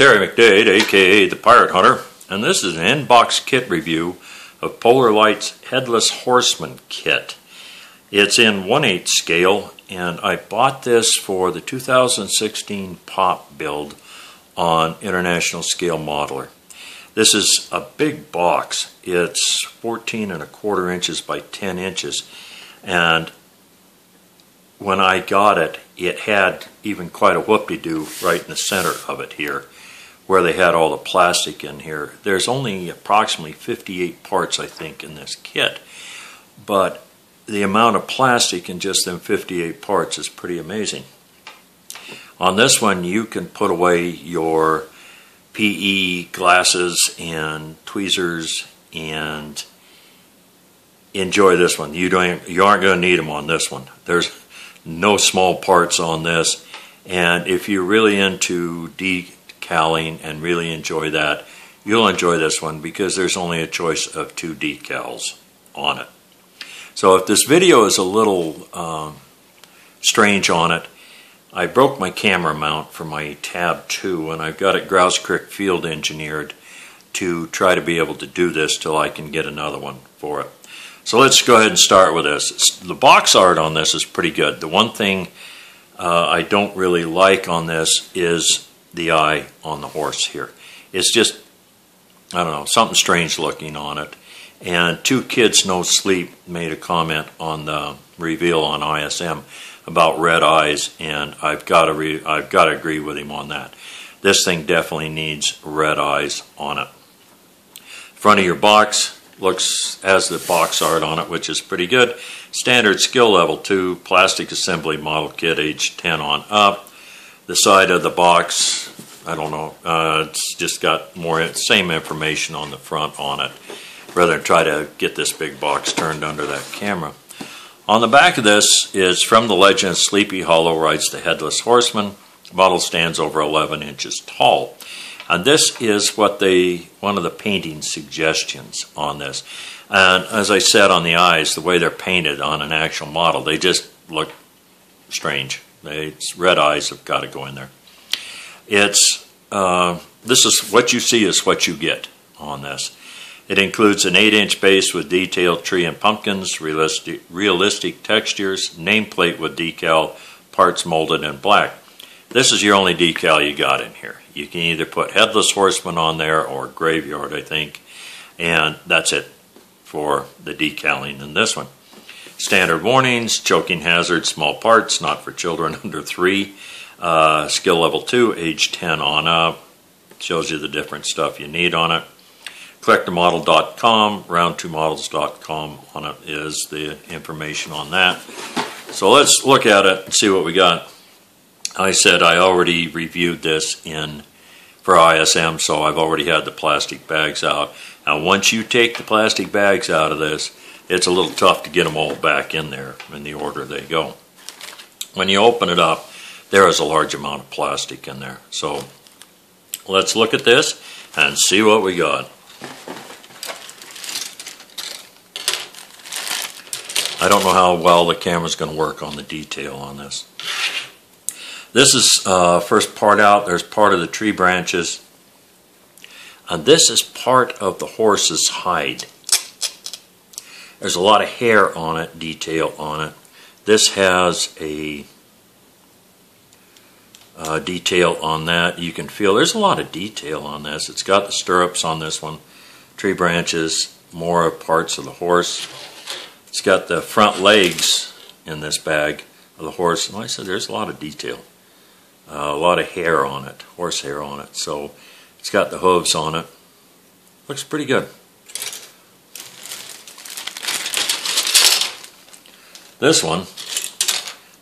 Terry McDade, aka the Pirate Hunter, and this is an in-box kit review of Polar Light's Headless Horseman kit. It's in 1 8 scale, and I bought this for the 2016 Pop build on International Scale Modeler. This is a big box. It's 14 and a quarter inches by 10 inches, and when I got it, it had even quite a whoop-de-doo right in the center of it here where they had all the plastic in here. There's only approximately 58 parts, I think, in this kit. But the amount of plastic in just them 58 parts is pretty amazing. On this one, you can put away your PE glasses and tweezers and enjoy this one. You don't you aren't going to need them on this one. There's no small parts on this. And if you're really into de decaling and really enjoy that, you'll enjoy this one because there's only a choice of two decals on it. So if this video is a little um, strange on it, I broke my camera mount for my Tab 2 and I've got it Grouse Creek field engineered to try to be able to do this till I can get another one for it. So let's go ahead and start with this. The box art on this is pretty good. The one thing uh, I don't really like on this is the eye on the horse here. It's just, I don't know, something strange looking on it. And Two Kids No Sleep made a comment on the reveal on ISM about red eyes, and I've got to re- I've got to agree with him on that. This thing definitely needs red eyes on it. Front of your box looks as the box art on it, which is pretty good. Standard skill level 2 plastic assembly model kit age 10 on up the side of the box, I don't know, uh, it's just got more same information on the front on it rather than try to get this big box turned under that camera. On the back of this is from the legend Sleepy Hollow rides the Headless Horseman. The model stands over 11 inches tall. And this is what they, one of the painting suggestions on this. And as I said on the eyes, the way they're painted on an actual model, they just look strange. It's red eyes have got to go in there. It's uh, this is what you see is what you get on this. It includes an 8-inch base with detailed tree and pumpkins, realistic, realistic textures, nameplate with decal, parts molded in black. This is your only decal you got in here. You can either put Headless Horseman on there or Graveyard, I think, and that's it for the decaling in this one. Standard warnings, choking hazard, small parts, not for children under three. Uh, skill level two, age 10 on up. Shows you the different stuff you need on it. Collectormodel.com, round2models.com on it is the information on that. So let's look at it and see what we got. I said I already reviewed this in for ISM, so I've already had the plastic bags out. Now, once you take the plastic bags out of this, it's a little tough to get them all back in there in the order they go. When you open it up, there is a large amount of plastic in there. So let's look at this and see what we got. I don't know how well the camera's going to work on the detail on this. This is uh, first part out. There's part of the tree branches. And this is part of the horse's hide. There's a lot of hair on it, detail on it. This has a uh, detail on that. You can feel there's a lot of detail on this. It's got the stirrups on this one, tree branches, more parts of the horse. It's got the front legs in this bag of the horse. And like I said, there's a lot of detail. Uh, a lot of hair on it, horse hair on it. So it's got the hooves on it. Looks pretty good. This one,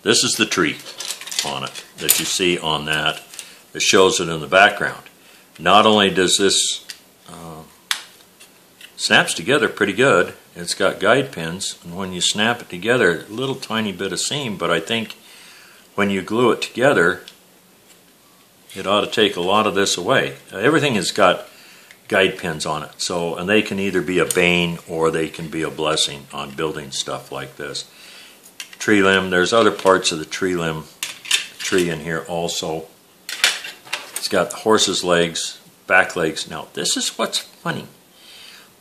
this is the tree on it that you see on that that shows it in the background. Not only does this uh, snaps together pretty good, it's got guide pins, and when you snap it together, a little tiny bit of seam, but I think when you glue it together, it ought to take a lot of this away. Everything has got guide pins on it, so and they can either be a bane or they can be a blessing on building stuff like this tree limb. There's other parts of the tree limb tree in here also. It's got the horse's legs, back legs. Now, this is what's funny.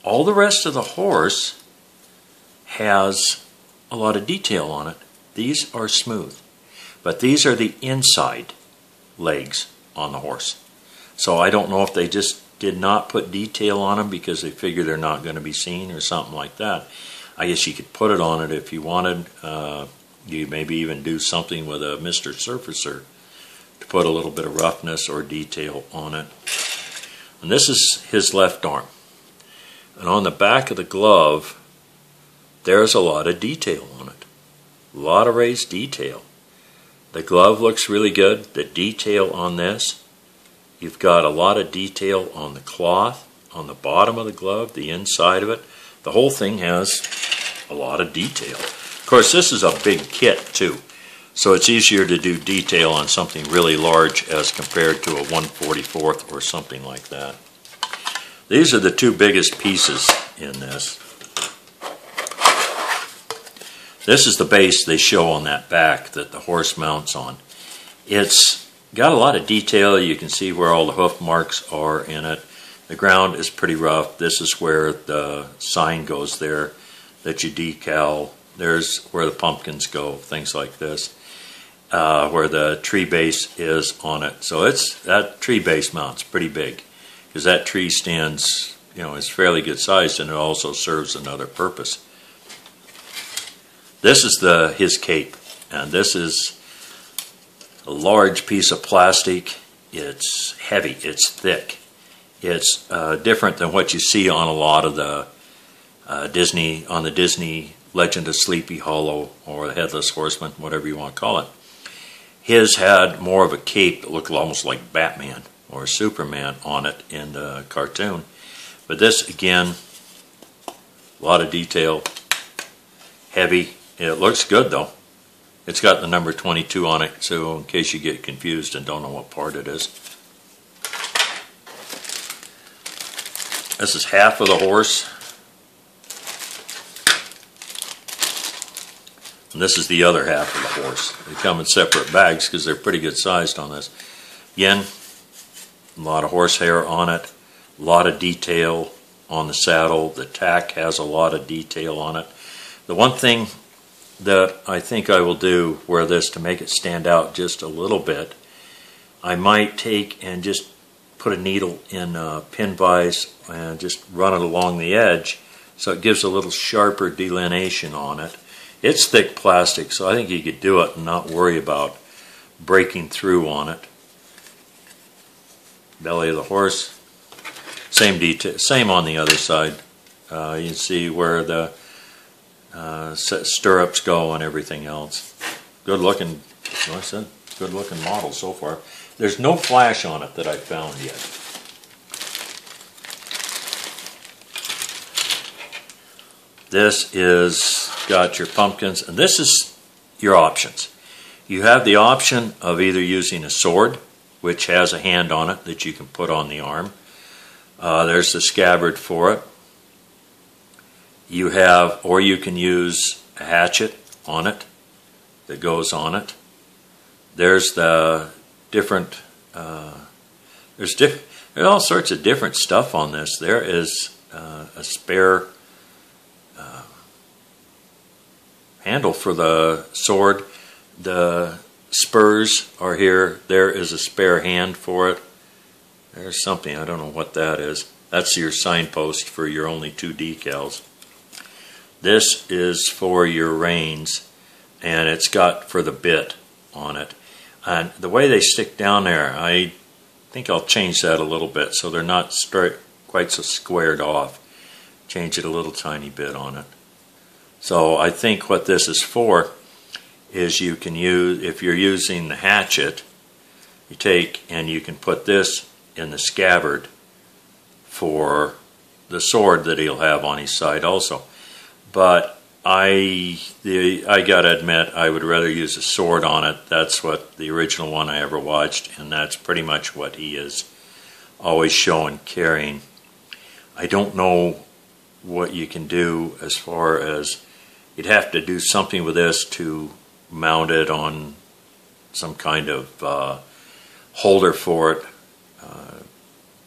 All the rest of the horse has a lot of detail on it. These are smooth, but these are the inside legs on the horse. So I don't know if they just did not put detail on them because they figure they're not going to be seen or something like that. I guess you could put it on it if you wanted. Uh, you maybe even do something with a Mr. Surfacer to put a little bit of roughness or detail on it. And this is his left arm. And on the back of the glove, there's a lot of detail on it. A lot of raised detail. The glove looks really good. The detail on this, you've got a lot of detail on the cloth, on the bottom of the glove, the inside of it. The whole thing has a lot of detail. Of course, this is a big kit too. So it's easier to do detail on something really large as compared to a 144th or something like that. These are the two biggest pieces in this. This is the base they show on that back that the horse mounts on. It's got a lot of detail. You can see where all the hoof marks are in it. The ground is pretty rough. This is where the sign goes there that you decal. There's where the pumpkins go, things like this. Uh, where the tree base is on it. So it's that tree base mount's pretty big because that tree stands, you know, is fairly good sized and it also serves another purpose. This is the his cape, and this is a large piece of plastic. It's heavy, it's thick. It's uh, different than what you see on a lot of the uh, Disney, on the Disney Legend of Sleepy Hollow or the Headless Horseman, whatever you want to call it. His had more of a cape that looked almost like Batman or Superman on it in the cartoon. But this, again, a lot of detail, heavy, it looks good though. It's got the number 22 on it, so in case you get confused and don't know what part it is. This is half of the horse. And this is the other half of the horse. They come in separate bags because they're pretty good sized on this. Again, a lot of horsehair on it, a lot of detail on the saddle. The tack has a lot of detail on it. The one thing that I think I will do where this to make it stand out just a little bit. I might take and just put a needle in a pin vise and just run it along the edge so it gives a little sharper delineation on it. It's thick plastic so I think you could do it and not worry about breaking through on it. Belly of the horse, same detail, same on the other side. Uh, you can see where the uh, stirrups go and everything else. Good looking, like I said, good looking model so far. There's no flash on it that I found yet. This is got your pumpkins, and this is your options. You have the option of either using a sword, which has a hand on it that you can put on the arm. Uh, there's the scabbard for it you have, or you can use a hatchet on it that goes on it. There's the different, uh, there's, diff there's all sorts of different stuff on this. There is uh, a spare uh, handle for the sword. The spurs are here. There is a spare hand for it. There's something, I don't know what that is. That's your signpost for your only two decals. This is for your reins, and it's got for the bit on it. And the way they stick down there, I think I'll change that a little bit so they're not straight, quite so squared off. Change it a little tiny bit on it. So I think what this is for is you can use, if you're using the hatchet, you take and you can put this in the scabbard for the sword that he'll have on his side also. But I, the, I gotta admit, I would rather use a sword on it. That's what the original one I ever watched, and that's pretty much what he is always showing carrying. I don't know what you can do as far as you'd have to do something with this to mount it on some kind of uh, holder for it.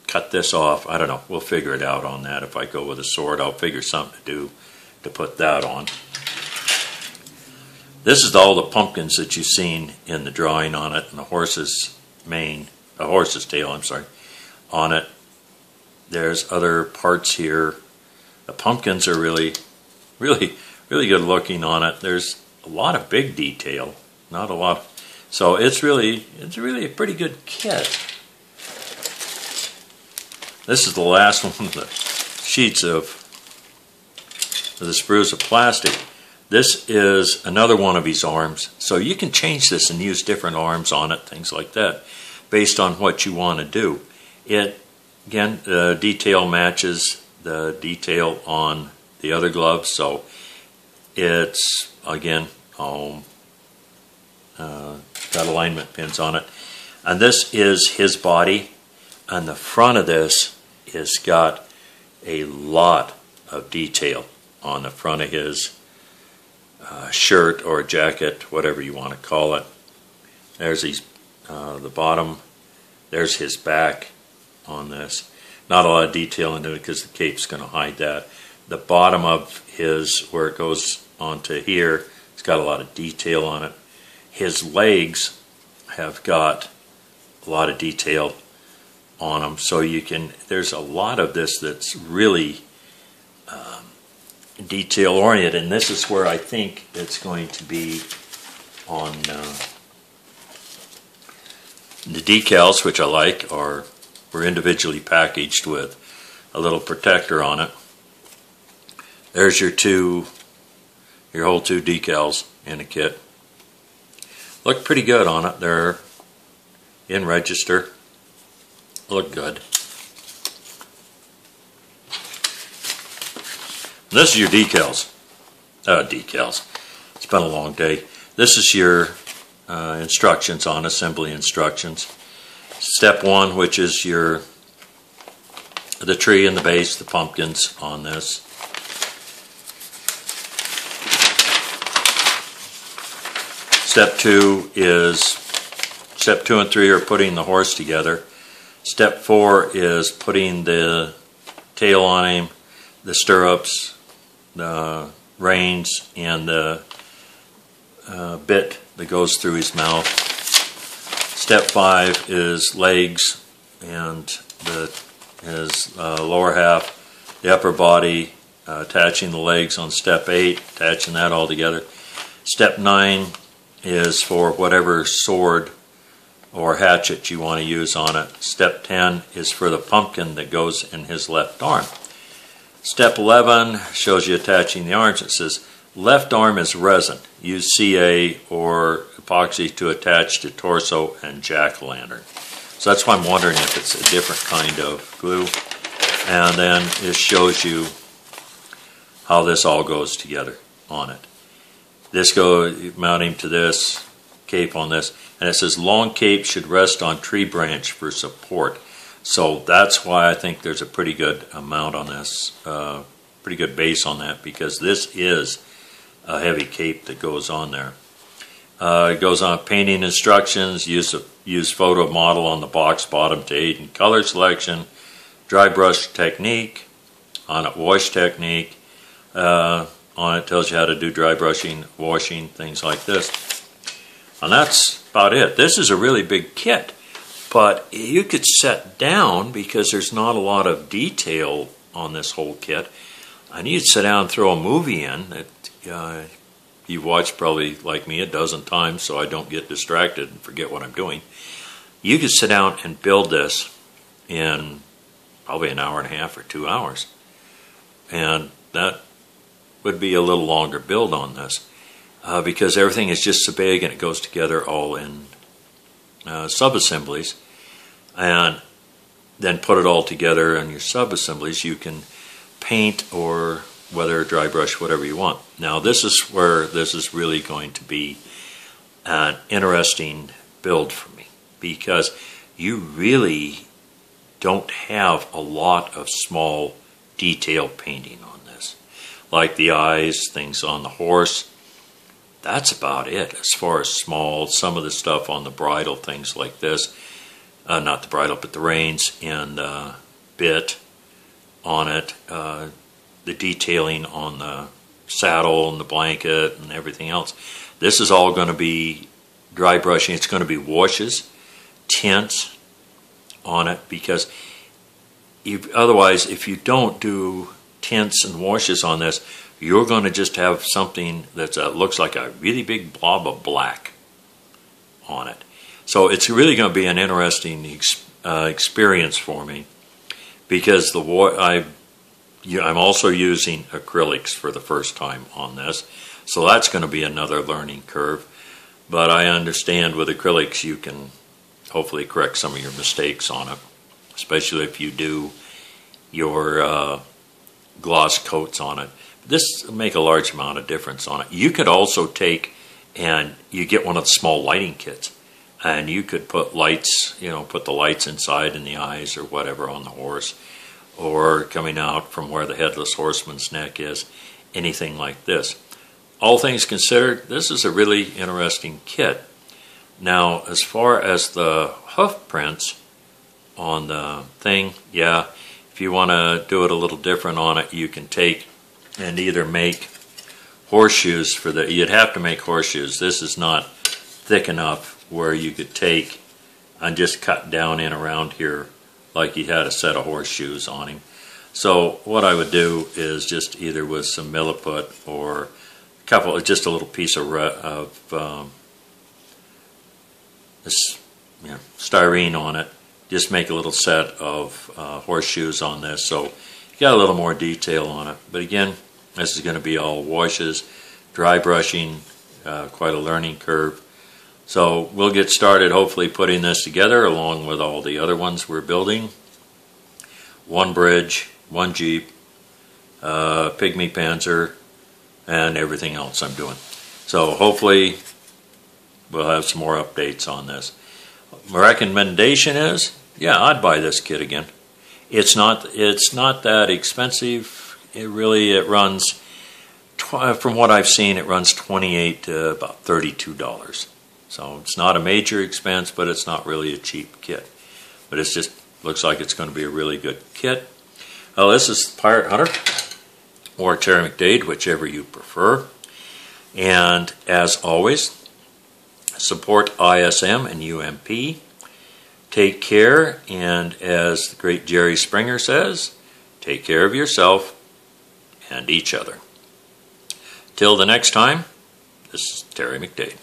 cut this off. I don't know. We'll figure it out on that. If I go with a sword, I'll figure something to do to put that on. This is all the pumpkins that you've seen in the drawing on it, and the horse's mane, a horse's tail, I'm sorry, on it. There's other parts here. The pumpkins are really, really, really good looking on it. There's a lot of big detail, not a lot. So it's really, it's really a pretty good kit. This is the last one of the sheets of, of the sprues of plastic. This is another one of his arms. So you can change this and use different arms on it, things like that, based on what you want to do. It, again, the detail matches the detail on the other gloves. So it's, again, um, uh, got alignment pins on it. And this is his body. And the front of this is got a lot of detail on the front of his uh, shirt or jacket, whatever you want to call it. There's his, uh, the bottom. There's his back on this. Not a lot of detail into it because the cape's going to hide that. The bottom of his, where it goes onto here, it's got a lot of detail on it. His legs have got a lot of detail on them, so you can. There's a lot of this that's really um, detail oriented, and this is where I think it's going to be on uh, the decals, which I like, are were individually packaged with a little protector on it. There's your two, your whole two decals in the kit. Look pretty good on it. They're in register. Look good. This is your decals. Uh, decals. It's been a long day. This is your uh, instructions on assembly instructions. Step one, which is your the tree and the base, the pumpkins on this. Step two is step two and three are putting the horse together. Step four is putting the tail on him, the stirrups, the reins and the uh, bit that goes through his mouth. Step five is legs and the his uh, lower half, the upper body, uh, attaching the legs on step eight, attaching that all together. Step nine is for whatever sword or hatchet you want to use on it. Step 10 is for the pumpkin that goes in his left arm. Step 11 shows you attaching the arms. It says left arm is resin. Use CA or epoxy to attach to torso and jack-o'-lantern. So that's why I'm wondering if it's a different kind of glue. And then it shows you how this all goes together on it. This go mounting to this, cape on this, and it says long cape should rest on tree branch for support. So that's why I think there's a pretty good amount on this, uh, pretty good base on that, because this is a heavy cape that goes on there. Uh, it goes on painting instructions, use a use photo model on the box bottom to aid in color selection, dry brush technique, on it wash technique, uh, on it tells you how to do dry brushing, washing, things like this. And that's about it. This is a really big kit. But you could set down because there's not a lot of detail on this whole kit. And you'd sit down and throw a movie in that uh, you've watched probably like me a dozen times so I don't get distracted and forget what I'm doing. You could sit down and build this in probably an hour and a half or two hours. And that would be a little longer build on this uh, because everything is just so big and it goes together all in uh, sub-assemblies and then put it all together in your sub-assemblies you can paint or whether dry brush whatever you want. Now this is where this is really going to be an interesting build for me because you really don't have a lot of small detail painting on this like the eyes things on the horse that's about it as far as small, some of the stuff on the bridle, things like this. uh, not the bridle, but the reins and the bit on it, uh, the detailing on the saddle and the blanket and everything else. This is all going to be dry brushing. It's going to be washes, tints on it because if, otherwise, if you don't do tints and washes on this, you're going to just have something that looks like a really big blob of black on it. So it's really going to be an interesting ex uh, experience for me because the I I'm also using acrylics for the first time on this, so that's going to be another learning curve. But I understand with acrylics you can hopefully correct some of your mistakes on it, especially if you do your uh, gloss coats on it. This make a large amount of difference on it. You could also take and you get one of the small lighting kits and you could put lights, you know, put the lights inside in the eyes or whatever on the horse or coming out from where the headless horseman's neck is, anything like this. All things considered, this is a really interesting kit. Now, as far as the hoof prints on the thing, yeah, if you want to do it a little different on it, you can take and either make horseshoes for the, you'd have to make horseshoes. This is not thick enough where you could take and just cut down in around here like he had a set of horseshoes on him. So what I would do is just either with some milliput or a couple, of just a little piece of, of um, this you know, styrene on it, just make a little set of uh, horseshoes on this so got a little more detail on it. But again, this is going to be all washes, dry brushing, uh, quite a learning curve. So we'll get started hopefully putting this together along with all the other ones we're building. One bridge, one Jeep, uh, Pygmy Panzer, and everything else I'm doing. So hopefully we'll have some more updates on this. My recommendation is, yeah, I'd buy this kit again. It's not it's not that expensive. It really it runs uh, from what I've seen it runs 28 to about $32. So it's not a major expense, but it's not really a cheap kit. But it just looks like it's going to be a really good kit. Well, this is Pirate Hunter or Terry McDade, whichever you prefer. And as always, support ISM and UMP. Take care, and as the great Jerry Springer says, take care of yourself and each other. Till the next time, this is Terry McDade.